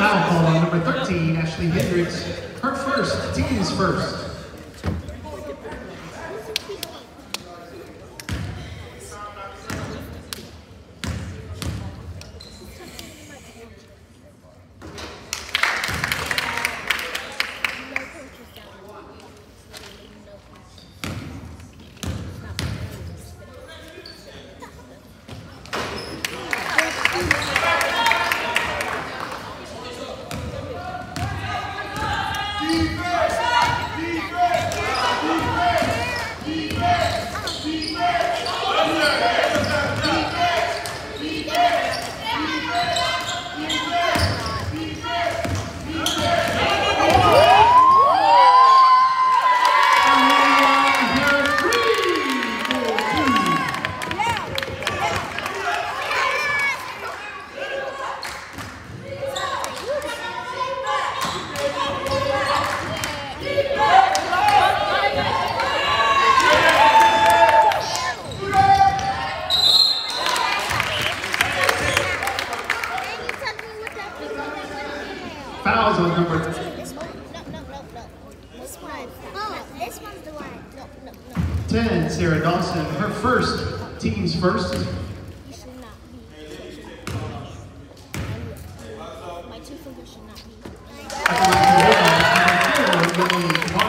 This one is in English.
foul call on number 13, Ashley Hendricks. Her first, team's first. Fouls on number. No, no, no, no. This one. Oh, this one's the one. No, no, no. Ten, Sarah Dawson. Her first, team's first. You should not be. My two fingers should not be.